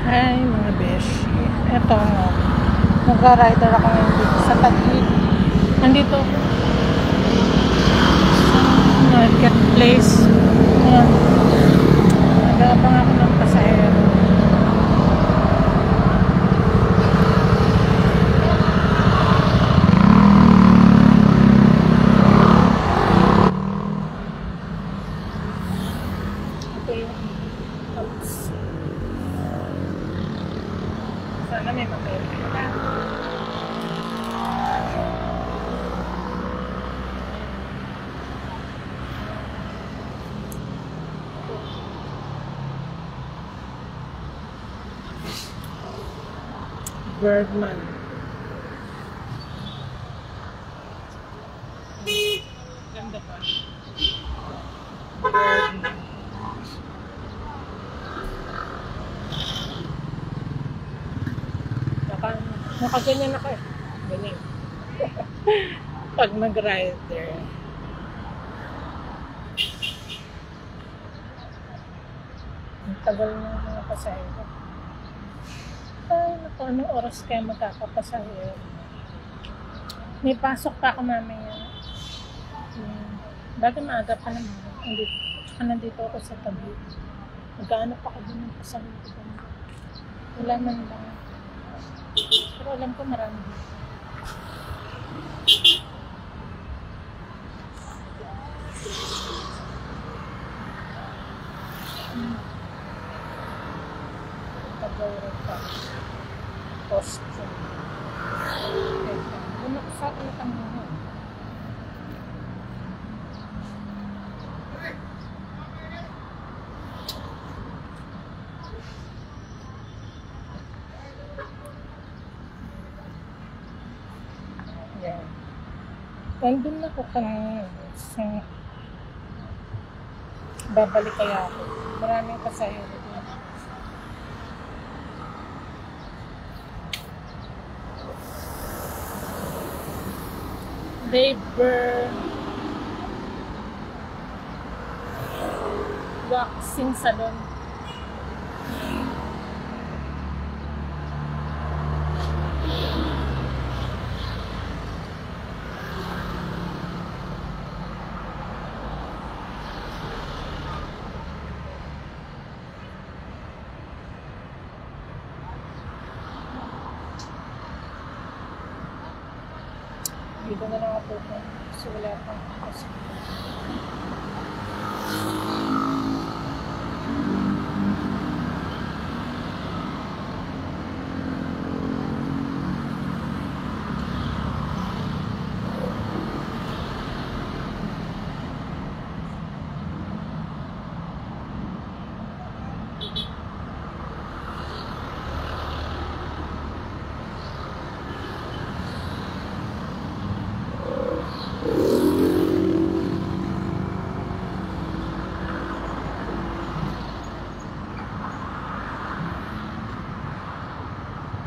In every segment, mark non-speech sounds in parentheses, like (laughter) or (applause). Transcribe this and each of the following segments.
Hi mga beshi. Ito nga. Nagra-rider ako ngayon dito sa Taguig. Nandito. Sa marketplace. Ayan. Nag-aabang ako ng pasahero. Ito yung Oops. Sana may mabili ka. Birdman. Ganda pa. Nakaganyan ako eh. Ganyan. (laughs) Pag nag-rider. Ang tagal ng mga pasahero. Ay, naku, anong oras kaya magkakapasahero? May pasok pa ako mamaya. Hmm. Bagay maaga pa naman. Nandito, tsaka nandito ako sa tabi. Magkaano pa ako din ng pasahero. Wala man lang. Pero alam ko marami dito. Hmm. Pag-awrat pa. Costume. Teka. Ano ko sa akin ang mga? Yan. Nandun ako kanina sa babalik kaya ako. Maraming pasahero din. Labor waxing salon. Dito na lang ako po. Kasi wala pang kasi.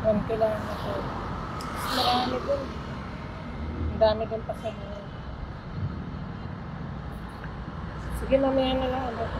One kilometer. Mas Marami dun. Ang dami dun pa sa mga. Sige, mamaya na lang ulit.